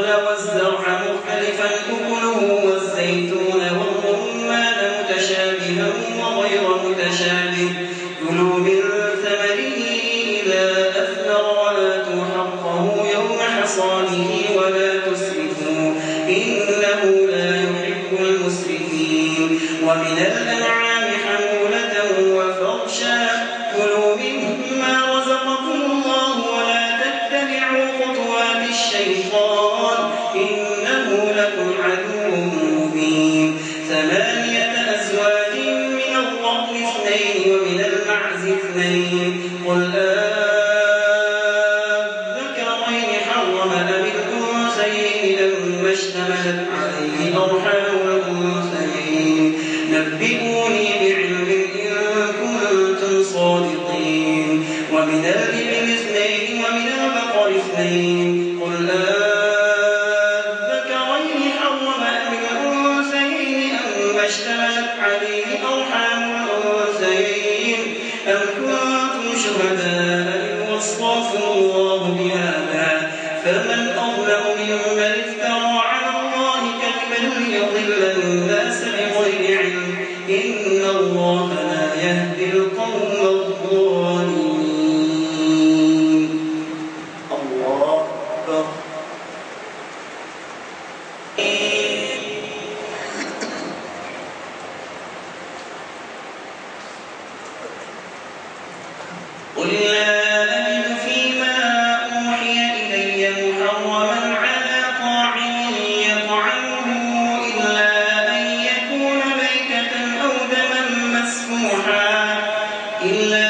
والبصل والزرع مختلفا أكله والزيتون والرمان متشابها وغير متشابه. كلوا من ثمره إذا أثمر يوم حصاده ولا تسرفوا إنه لا يحب المسرفين. ومن الأنعام من المعز اثنين. قل آه إلا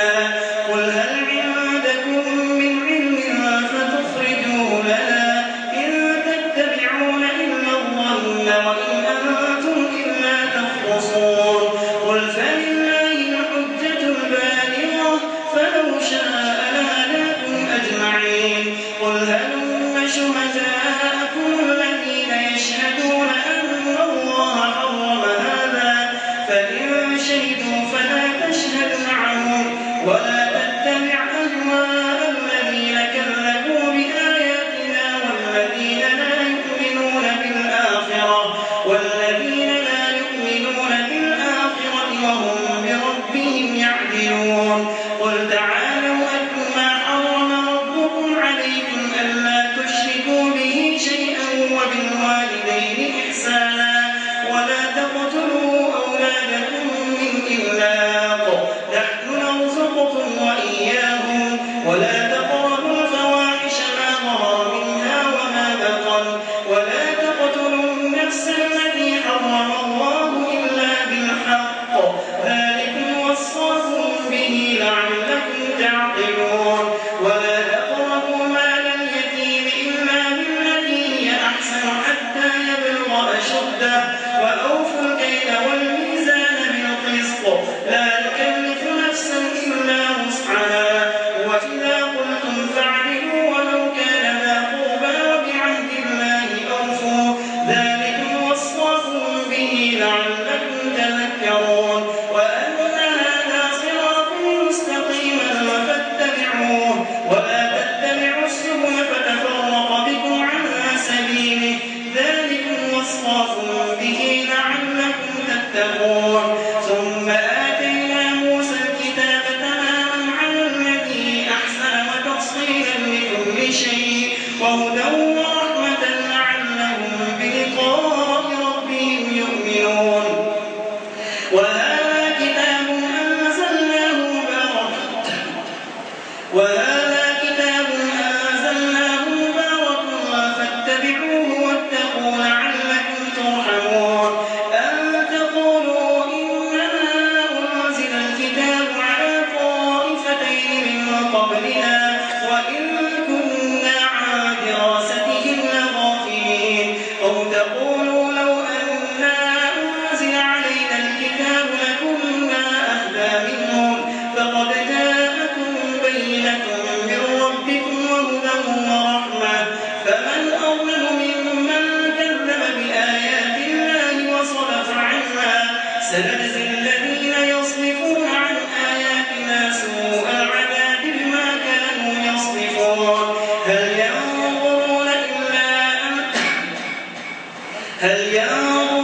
Golden. ولا تقتلوا وإذا قلتم What? هل ينظرون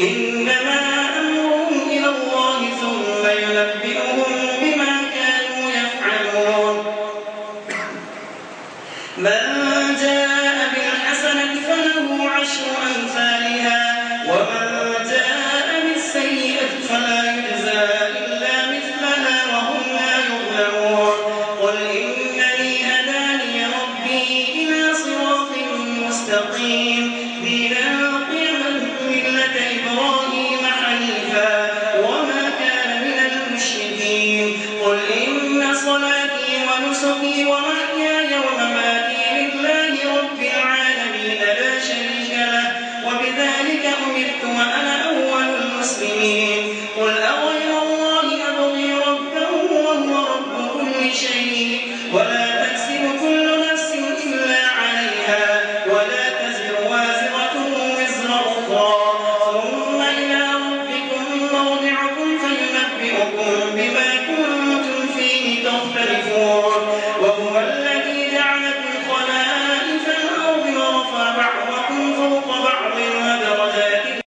إنما